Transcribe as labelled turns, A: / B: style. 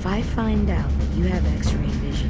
A: If I find out that you have x-ray vision,